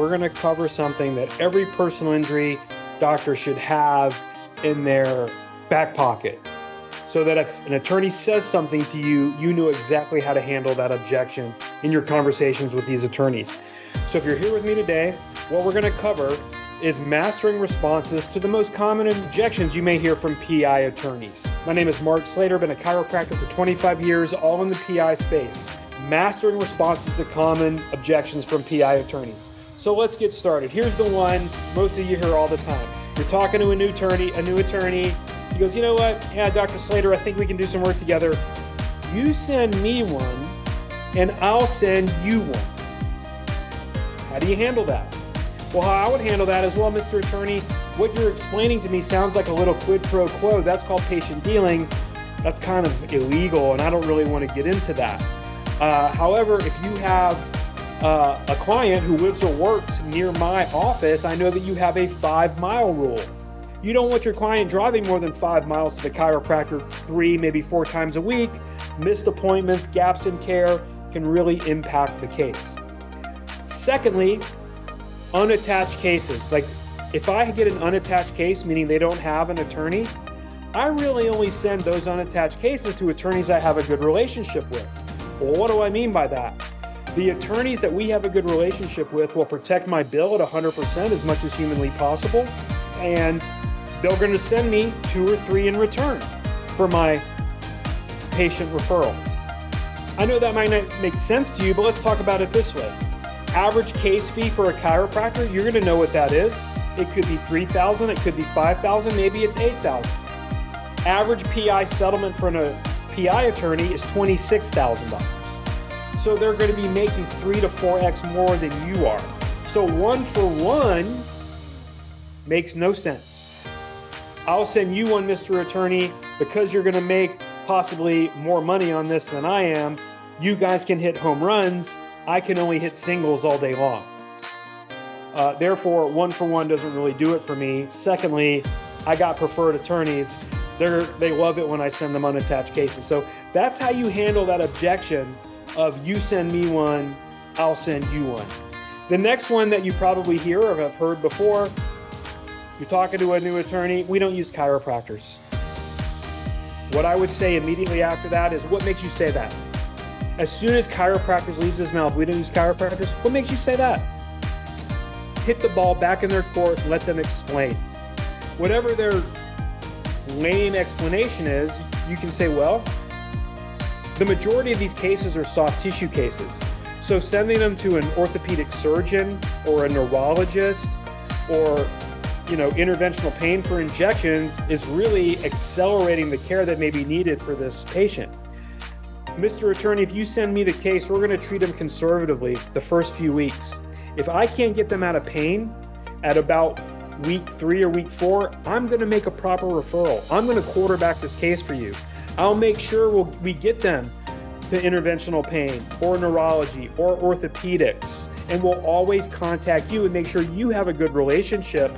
we're going to cover something that every personal injury doctor should have in their back pocket so that if an attorney says something to you, you know exactly how to handle that objection in your conversations with these attorneys. So if you're here with me today, what we're going to cover is mastering responses to the most common objections you may hear from PI attorneys. My name is Mark Slater, been a chiropractor for 25 years, all in the PI space. Mastering responses to common objections from PI attorneys. So let's get started. Here's the one most of you hear all the time. You're talking to a new attorney, a new attorney. He goes, you know what? Yeah, Dr. Slater, I think we can do some work together. You send me one, and I'll send you one. How do you handle that? Well, how I would handle that as well, Mr. Attorney, what you're explaining to me sounds like a little quid pro quo. That's called patient dealing. That's kind of illegal, and I don't really want to get into that. Uh, however, if you have uh, a client who lives or works near my office, I know that you have a five mile rule. You don't want your client driving more than five miles to the chiropractor three, maybe four times a week. Missed appointments, gaps in care can really impact the case. Secondly, unattached cases. Like if I get an unattached case, meaning they don't have an attorney, I really only send those unattached cases to attorneys I have a good relationship with. Well, what do I mean by that? The attorneys that we have a good relationship with will protect my bill at 100% as much as humanly possible, and they're going to send me two or three in return for my patient referral. I know that might not make sense to you, but let's talk about it this way average case fee for a chiropractor, you're going to know what that is. It could be 3000 it could be 5000 maybe it's 8000 Average PI settlement for a PI attorney is $26,000. So they're going to be making 3 to 4x more than you are. So one for one makes no sense. I'll send you one, Mr. Attorney, because you're going to make possibly more money on this than I am. You guys can hit home runs I can only hit singles all day long. Uh, therefore, one for one doesn't really do it for me. Secondly, I got preferred attorneys. They're, they love it when I send them unattached cases. So that's how you handle that objection of you send me one, I'll send you one. The next one that you probably hear or have heard before, you're talking to a new attorney, we don't use chiropractors. What I would say immediately after that is, what makes you say that? As soon as chiropractors leaves his mouth, we don't use chiropractors. What makes you say that? Hit the ball back in their court, let them explain. Whatever their lame explanation is, you can say, well, the majority of these cases are soft tissue cases. So sending them to an orthopedic surgeon or a neurologist or you know, interventional pain for injections is really accelerating the care that may be needed for this patient. Mr. Attorney, if you send me the case, we're going to treat them conservatively the first few weeks. If I can't get them out of pain at about week three or week four, I'm going to make a proper referral. I'm going to quarterback this case for you. I'll make sure we'll, we get them to interventional pain or neurology or orthopedics. And we'll always contact you and make sure you have a good relationship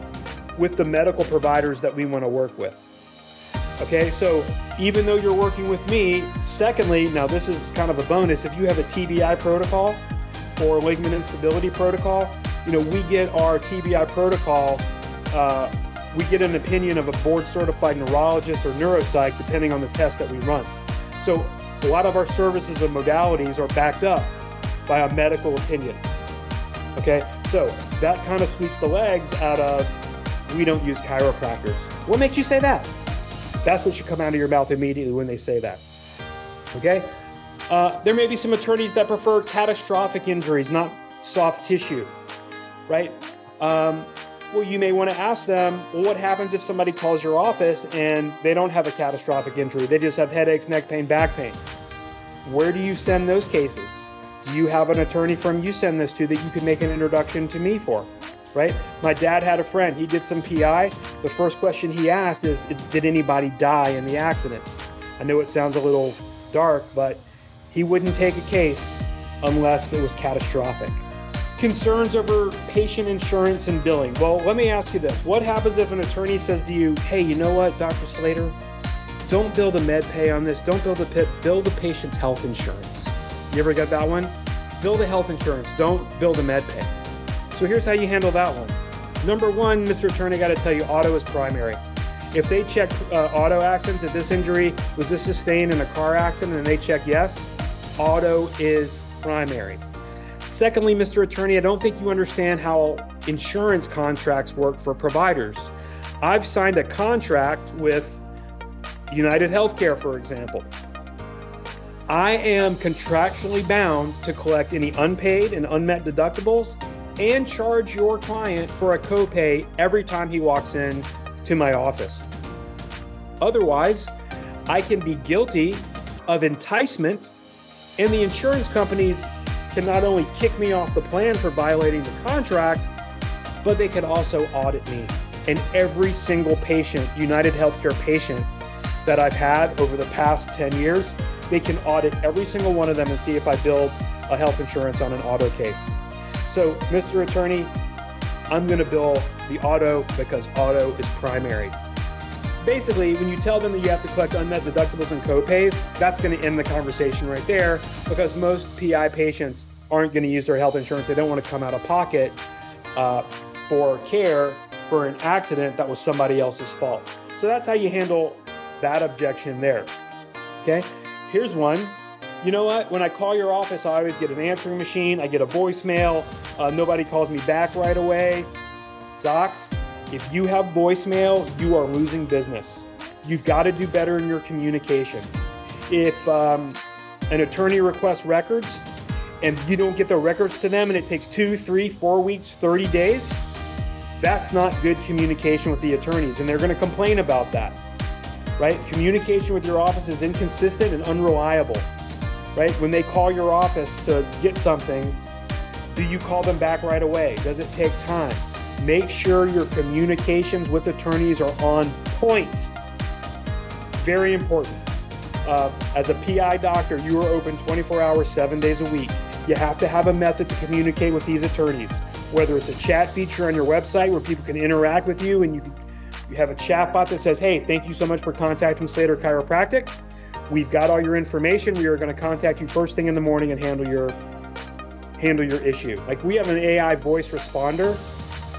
with the medical providers that we want to work with. Okay, so even though you're working with me, secondly, now this is kind of a bonus, if you have a TBI protocol or ligament instability protocol, you know, we get our TBI protocol, uh, we get an opinion of a board certified neurologist or neuropsych depending on the test that we run. So a lot of our services and modalities are backed up by a medical opinion. Okay, so that kind of sweeps the legs out of we don't use chiropractors. What makes you say that? That's what should come out of your mouth immediately when they say that. Okay? Uh, there may be some attorneys that prefer catastrophic injuries, not soft tissue, right? Um, well, you may want to ask them, well, what happens if somebody calls your office and they don't have a catastrophic injury? They just have headaches, neck pain, back pain. Where do you send those cases? Do you have an attorney from you send this to that you could make an introduction to me for? right? My dad had a friend, he did some PI. The first question he asked is, Did anybody die in the accident? I know it sounds a little dark, but he wouldn't take a case unless it was catastrophic. Concerns over patient insurance and billing. Well, let me ask you this What happens if an attorney says to you, Hey, you know what, Dr. Slater? Don't bill the med pay on this. Don't bill the PIP. Bill the patient's health insurance. You ever got that one? Bill the health insurance. Don't bill the med pay So here's how you handle that one. Number one, Mr. Attorney, I got to tell you, auto is primary. If they check uh, auto accident, did this injury, was this sustained in a car accident, and they check yes, auto is primary. Secondly, Mr. Attorney, I don't think you understand how insurance contracts work for providers. I've signed a contract with United Healthcare, for example. I am contractually bound to collect any unpaid and unmet deductibles and charge your client for a copay every time he walks in to my office. Otherwise, I can be guilty of enticement, and the insurance companies can not only kick me off the plan for violating the contract, but they can also audit me. And every single patient, United Healthcare patient that I've had over the past 10 years, they can audit every single one of them and see if I billed a health insurance on an auto case. So, Mr. Attorney, I'm going to bill the auto because auto is primary. Basically, when you tell them that you have to collect unmet deductibles and copays, that's going to end the conversation right there because most PI patients aren't going to use their health insurance. They don't want to come out of pocket uh, for care for an accident that was somebody else's fault. So that's how you handle that objection there. Okay, here's one. You know what? When I call your office, I always get an answering machine, I get a voicemail, uh, nobody calls me back right away. Docs, if you have voicemail, you are losing business. You've got to do better in your communications. If um, an attorney requests records and you don't get the records to them and it takes two, three, four weeks, 30 days, that's not good communication with the attorneys and they're going to complain about that. Right? Communication with your office is inconsistent and unreliable. Right? When they call your office to get something, do you call them back right away? Does it take time? Make sure your communications with attorneys are on point. Very important. Uh, as a PI doctor, you are open 24 hours, seven days a week. You have to have a method to communicate with these attorneys, whether it's a chat feature on your website where people can interact with you and you, you have a chat bot that says, Hey, thank you so much for contacting Slater Chiropractic. We've got all your information. We are going to contact you first thing in the morning and handle your handle your issue. Like we have an AI voice responder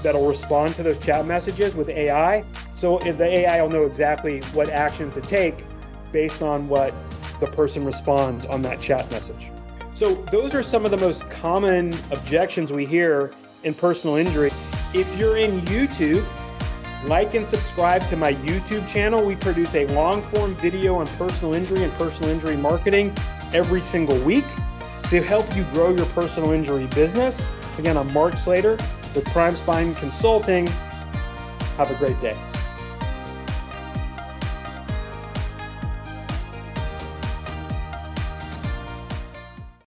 that'll respond to those chat messages with AI. So if the AI will know exactly what action to take based on what the person responds on that chat message. So those are some of the most common objections we hear in personal injury. If you're in YouTube, like and subscribe to my YouTube channel. We produce a long form video on personal injury and personal injury marketing every single week to help you grow your personal injury business. Again, I'm Mark Slater with Prime Spine Consulting. Have a great day.